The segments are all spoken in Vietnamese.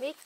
biết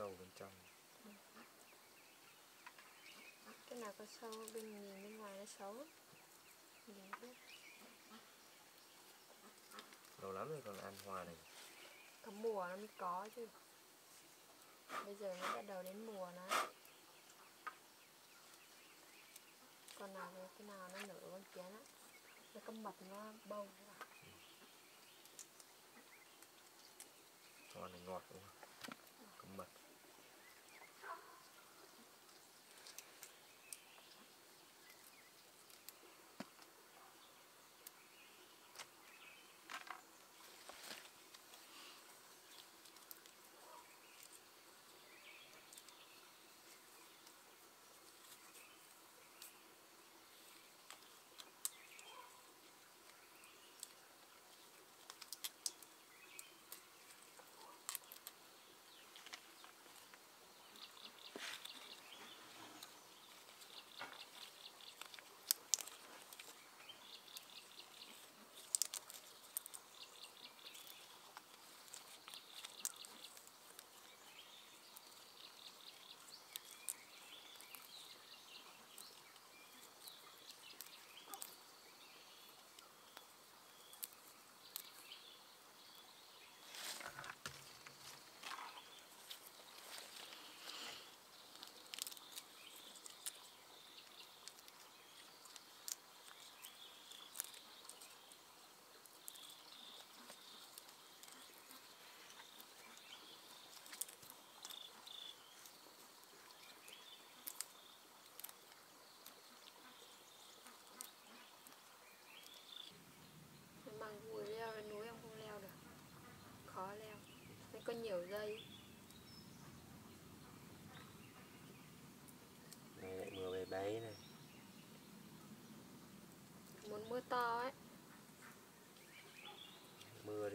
sâu bên trong. Cái nào có sâu bên nhìn bên ngoài nó xấu nhìn biết. Lâu lắm rồi còn ăn hoa này. Có mùa nó mới có chứ. Bây giờ nó bắt đầu đến mùa nó. Con nào cái nào nó nở con chén á nó có mật nó bông hoa này ngọt đúng không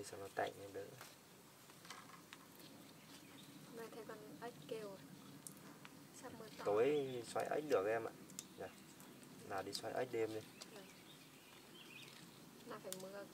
sao nó tạnh em đỡ. Nghe thấy con ếch kêu rồi. Sắp mưa to? Tối xoay ếch được em ạ. Dạ. nào đi xoay ếch đêm đi. Là phải mưa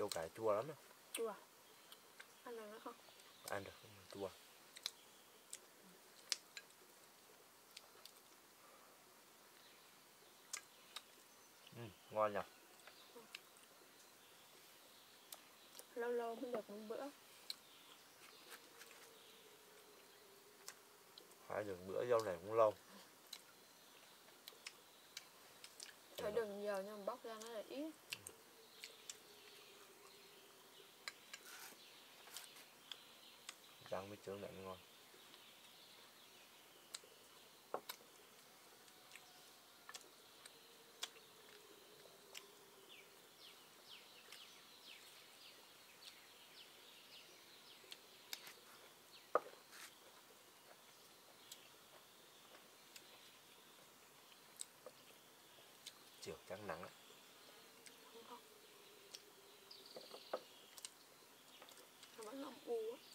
Châu cải chua lắm á. chua ăn được nữa không Ăn được không? Chua. Ừ, ngon nhỉ? lâu lâu mới được một bữa Hai được bữa rau này cũng lâu. thấy đường nhiều nhưng mà bóc ra nó là ít Rang với trứng lại mới ngon. Chiều trắng nắng á. không nó vẫn âm u á